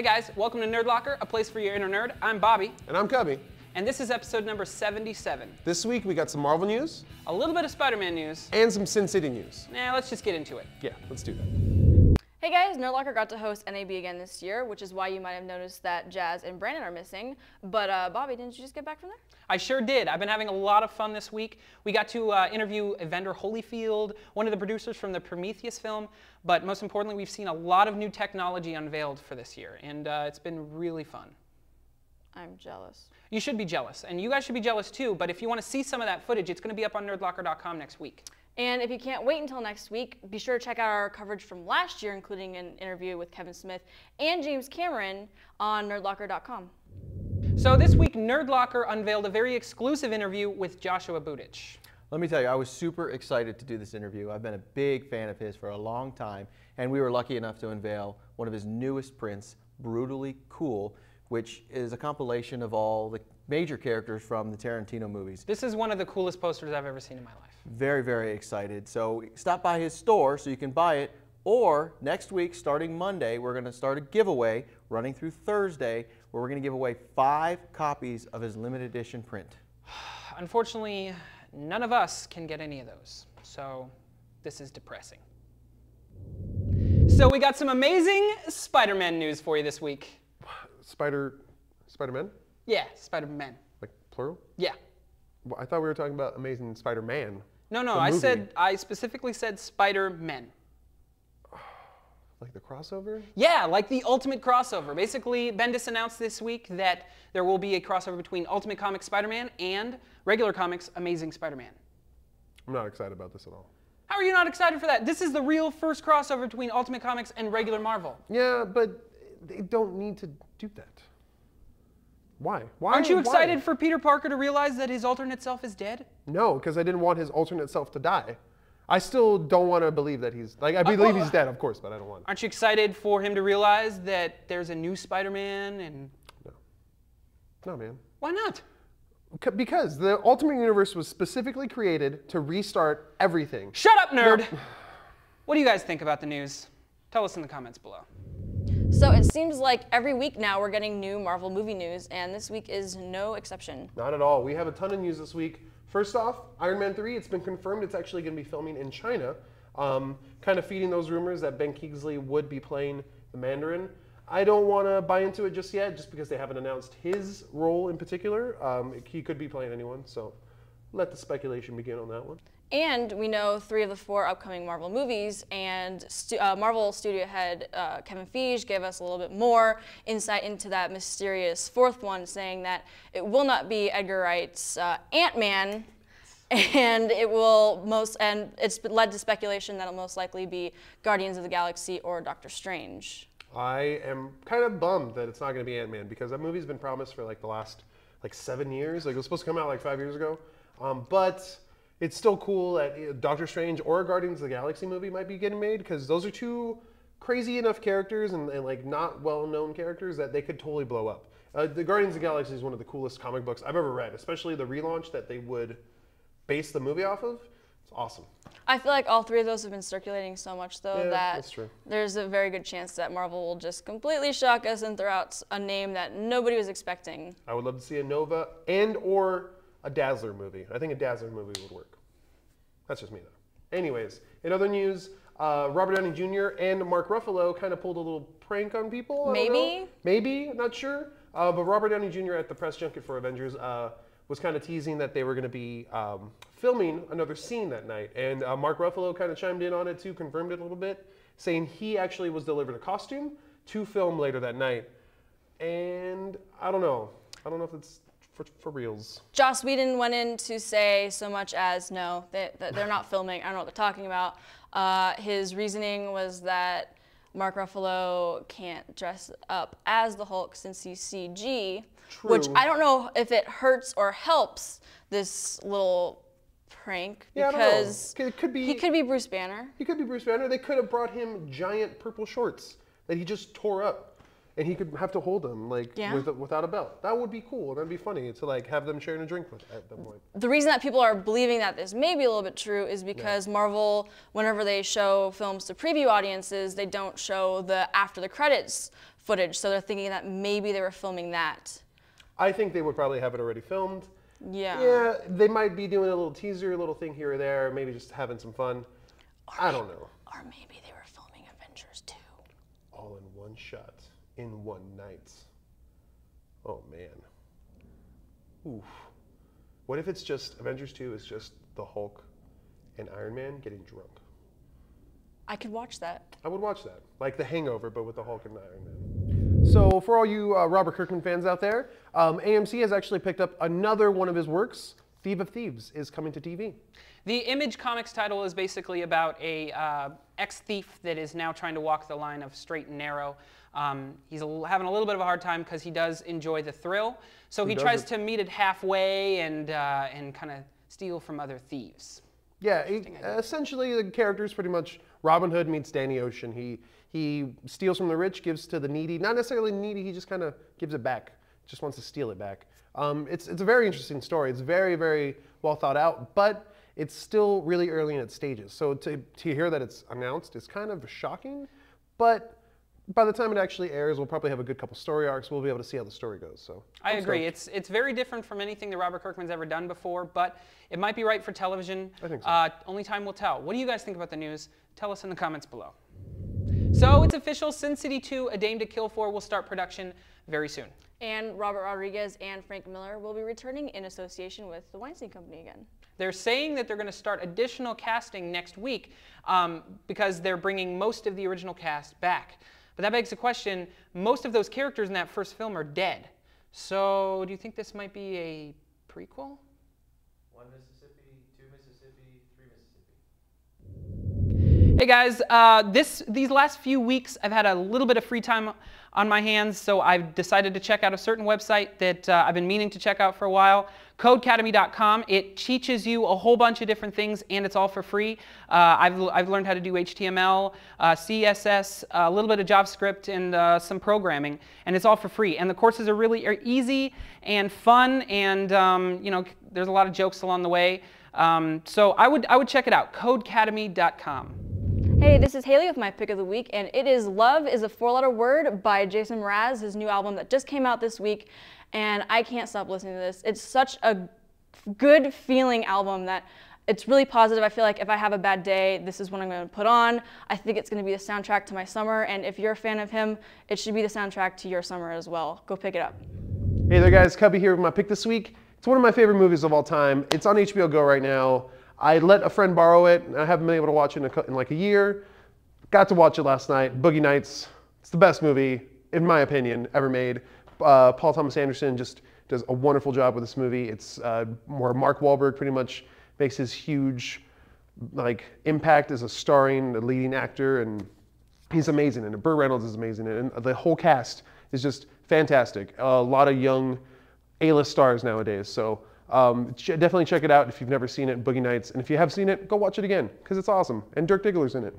Hey guys, welcome to Nerd Locker, a place for your inner nerd. I'm Bobby, And I'm Cubby. and this is episode number 77. This week we got some Marvel news A little bit of Spider-Man news. and some Sin City news. Nah, let's just get into it. Yeah, let's do that. Hey guys, Nerdlocker got to host NAB again this year, which is why you might have noticed that Jazz and Brandon are missing. But uh, Bobby, didn't you just get back from there? I sure did. I've been having a lot of fun this week. We got to uh, interview Evander Holyfield, one of the producers from the Prometheus film, but most importantly, we've seen a lot of new technology unveiled for this year, and uh, it's been really fun. I'm jealous. You should be jealous, and you guys should be jealous too, but if you want to see some of that footage, it's going to be up on nerdlocker.com next week. And if you can't wait until next week, be sure to check out our coverage from last year, including an interview with Kevin Smith and James Cameron on nerdlocker.com. So this week, NerdLocker unveiled a very exclusive interview with Joshua Budich. Let me tell you, I was super excited to do this interview. I've been a big fan of his for a long time, and we were lucky enough to unveil one of his newest prints, Brutally Cool, which is a compilation of all the major characters from the Tarantino movies. This is one of the coolest posters I've ever seen in my life. Very, very excited. So stop by his store so you can buy it, or next week, starting Monday, we're going to start a giveaway running through Thursday, where we're going to give away five copies of his limited edition print. Unfortunately, none of us can get any of those, so this is depressing. So we got some amazing Spider-Man news for you this week. Spider, Spider-Man, Yeah, Spider-Man. like plural. Yeah. Well, I thought we were talking about Amazing Spider-Man, No, no, I said I specifically said Spider-Men. like the crossover. Yeah, like the ultimate crossover. Basically, Bendis announced this week that there will be a crossover between Ultimate Comics Spider-Man and regular comics Amazing Spider-Man. I'm not excited about this at all. How are you not excited for that? This is the real first crossover between Ultimate Comics and regular Marvel. Yeah, but they don't need to do that. Why? Why? Aren't you why? excited for Peter Parker to realize that his alternate self is dead? No, because I didn't want his alternate self to die. I still don't want to believe that he's like I uh, believe well, he's dead, of course, but I don't want. Aren't you excited for him to realize that there's a new Spider-Man and No, No, man. why not? Because the Ultimate Universe was specifically created to restart everything. Shut up, nerd! What do you guys think about the news? Tell us in the comments below. So it seems like every week now we're getting new Marvel movie news, and this week is no exception. Not at all. We have a ton of news this week. First off, Iron Man 3, it's been confirmed it's actually going to be filming in China, um, kind of feeding those rumors that Ben Kingsley would be playing the Mandarin. I don't want to buy into it just yet, just because they haven't announced his role in particular. Um, he could be playing anyone, so let the speculation begin on that one. And we know three of the four upcoming Marvel movies, and stu- uh, Marvel studio head uh, Kevin Feige gave us a little bit more insight into that mysterious fourth one, saying that it will not be Edgar Wright's uh, Ant Man, and it will most, and it's led to speculation that it'll most likely be Guardians of the Galaxy or Doctor Strange. I am kind of bummed that it's not going to be Ant Man because that movie's been promised for like the last like seven years. Like it was supposed to come out like five years ago, um, but it's still cool that Doctor Strange or Guardians of the Galaxy movie might be getting made because those are two crazy enough characters and, and like not well-known characters that they could totally blow up. Uh, the Guardians of the Galaxy is one of the coolest comic books I've ever read, especially the relaunch that they would base the movie off of. It's awesome. I feel like all three of those have been circulating so much, though, Yeah, that that's true. there's a very good chance that Marvel will just completely shock us and throw out a name that nobody was expecting. I would love to see a Nova and or a Dazzler movie. I think a Dazzler movie would work. That's just me though. Anyways, in other news, uh, Robert Downey Jr. and Mark Ruffalo kind of pulled a little prank on people. I don't know. Maybe? Maybe, not sure. Uh, but Robert Downey Jr. at the press junket for Avengers uh, was kind of teasing that they were going to be um, filming another scene that night. And uh, Mark Ruffalo kind of chimed in on it too, confirmed it a little bit, saying he actually was delivered a costume to film later that night. And I don't know. I don't know if it's for, for reals. Joss Whedon went in to say so much as no, they, that they're not filming. I don't know what they're talking about. Uh, his reasoning was that Mark Ruffalo can't dress up as the Hulk since he's CG, True. which I don't know if it hurts or helps this little prank Yeah, I don't know. because It could be- he could be Bruce Banner. He could be Bruce Banner. They could have brought him giant purple shorts that he just tore up. And he could have to hold them like Yeah. with, without a belt. That would be cool. That'd be funny to like have them sharing a drink with at that point. the reason that people are believing that this may be a little bit true is because Marvel, whenever they show films to preview audiences, they don't show the after the credits footage. So they're thinking that maybe they were filming that. I think they would probably have it already filmed. Yeah. Yeah, they might be doing a little teaser, a little thing here or there, maybe just having some fun. Or I don't know. Or maybe they were filming Avengers 2. All in one shot, in one night. Oh man. Oof. What if it's just Avengers 2 is just the Hulk and Iron Man getting drunk? I could watch that. I would watch that. Like The Hangover, but with the Hulk and Iron Man. So, for all you uh, Robert Kirkman fans out there, um, AMC has actually picked up another one of his works. Thief of Thieves is coming to TV. The Image Comics title is basically about a uh, ex-thief that is now trying to walk the line of straight and narrow. Um, he's a, having a little bit of a hard time because he does enjoy the thrill, so he, does tries to meet it halfway and uh, and kind of steal from other thieves. Yeah, he, essentially the character is pretty much Robin Hood meets Danny Ocean. He he steals from the rich, gives to the needy. Not necessarily needy. He just kind of gives it back. Just wants to steal it back. Um, it's it's a very interesting story. It's very very well thought out, but it's still really early in its stages. So to to hear that it's announced is kind of shocking, but. By the time it actually airs, we'll probably have a good couple story arcs. We'll be able to see how the story goes. So I I'm agree. stoked. It's it's very different from anything that Robert Kirkman's ever done before, but it might be right for television. I think so. Uh, only time will tell. What do you guys think about the news? Tell us in the comments below. So it's official. Sin City 2: A Dame to Kill For will start production very soon. And Robert Rodriguez and Frank Miller will be returning in association with the Weinstein Company again. They're saying that they're going to start additional casting next week um, because they're bringing most of the original cast back. But that begs the question: most of those characters in that first film are dead. So do you think this might be a prequel? One Mississippi, two Mississippi, three Mississippi. Hey guys, uh, this these last few weeks I've had a little bit of free time on my hands, so I've decided to check out a certain website that uh, I've been meaning to check out for a while, codecademy.com. It teaches you a whole bunch of different things, and it's all for free. Uh, I've, I've learned how to do HTML, uh, CSS, a little bit of JavaScript, and uh, some programming, and it's all for free. And the courses are really are easy and fun, and um, you know there's a lot of jokes along the way. Um, so I would I would check it out, codecademy.com. Hey, this is Haley with my pick of the week, and it is Love is a Four Letter Word by Jason Mraz, his new album that just came out this week. And I can't stop listening to this. It's such a good feeling album that it's really positive. I feel like if I have a bad day, this is what I'm going to put on. I think it's going to be the soundtrack to my summer, and if you're a fan of him, it should be the soundtrack to your summer as well. Go pick it up. Hey there, guys. Cubby here with my pick this week. It's one of my favorite movies of all time. It's on HBO Go right now. I let a friend borrow it. and I haven't been able to watch it in, a, in like a year. Got to watch it last night. Boogie Nights. It's the best movie, in my opinion, ever made. Uh, Paul Thomas Anderson just does a wonderful job with this movie. It's uh, where Mark Wahlberg pretty much makes his huge like impact as a starring, a leading actor, and he's amazing And. Burt Reynolds is amazing and the whole cast is just fantastic. A lot of young A-list stars nowadays. So um, ch- definitely check it out if you've never seen it, Boogie Nights. And if you have seen it, go watch it again because it's awesome. And Dirk Diggler's in it.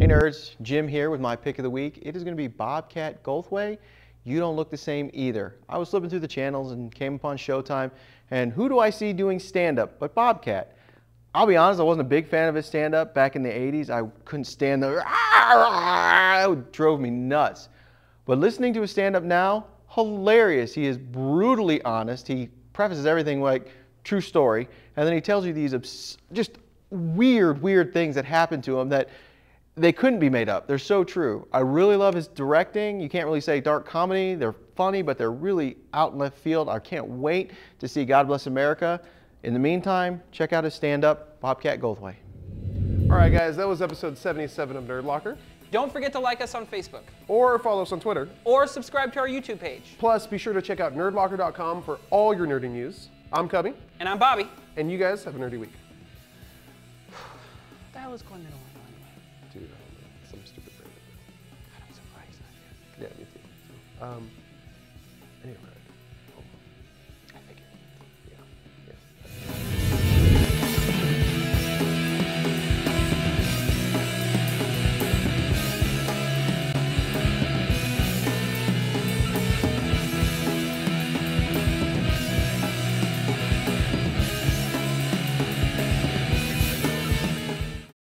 Hey nerds, Jim here with my pick of the week. It is going to be Bobcat Goldthwait. You don't look the same either. I was flipping through the channels and came upon Showtime, and who do I see doing stand-up but Bobcat? I'll be honest, I wasn't a big fan of his stand-up back in the 80s. I couldn't stand the it drove me nuts. But listening to his stand-up now, hilarious. He is brutally honest. He prefaces everything like true story, and then he tells you these just weird, weird things that happened to him that they couldn't be made up. They're so true. I really love his directing. You can't really say dark comedy. They're funny, but they're really out in left field. I can't wait to see God Bless America. In the meantime, check out his stand-up, Bobcat Goldthwait. All right, guys, that was episode 77 of Nerd Locker. Don't forget to like us on Facebook Or follow us on Twitter. or subscribe to our YouTube page. Plus, be sure to check out nerdlocker.com for all your nerdy news. I'm Cubby, And I'm Bobby. and you guys have a nerdy week. Hell is going on anyway? Dude, I don't know. Some stupid thing. I'm surprised. Yeah, me too. Um.